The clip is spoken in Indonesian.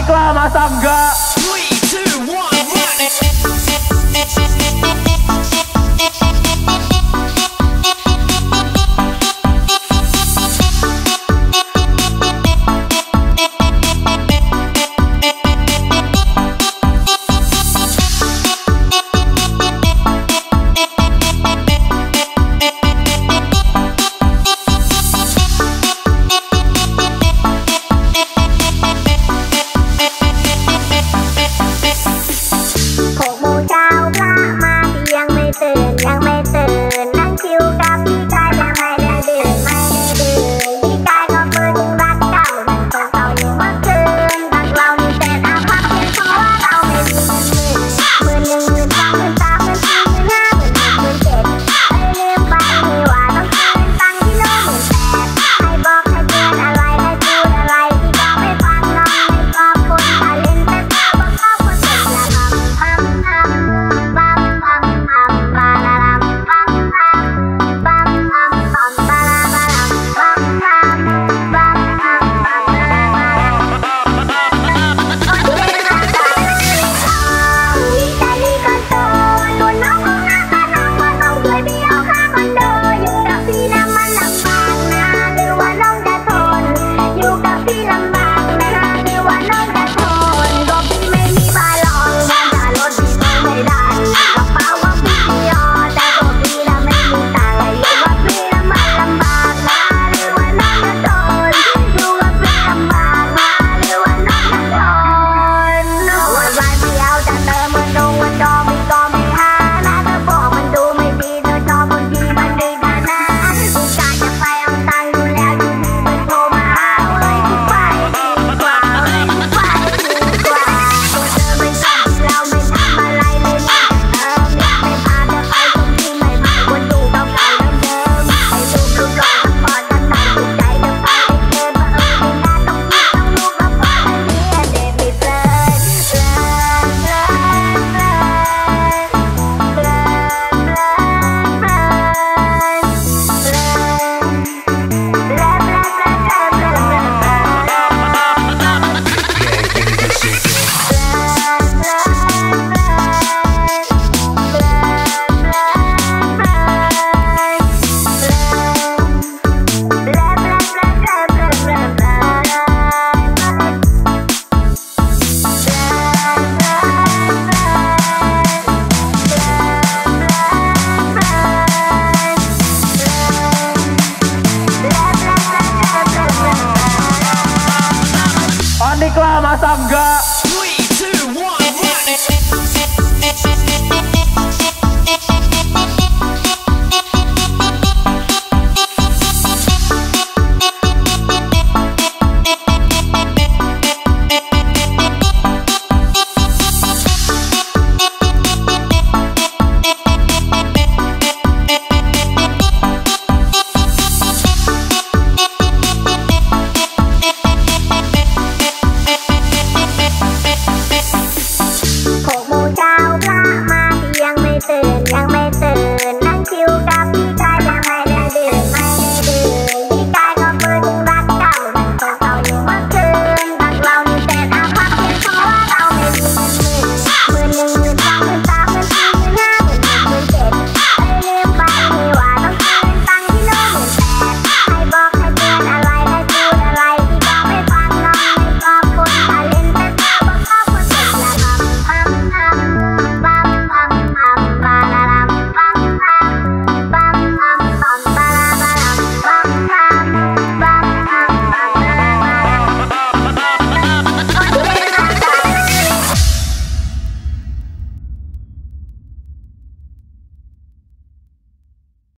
asik masa enggak Mas Angga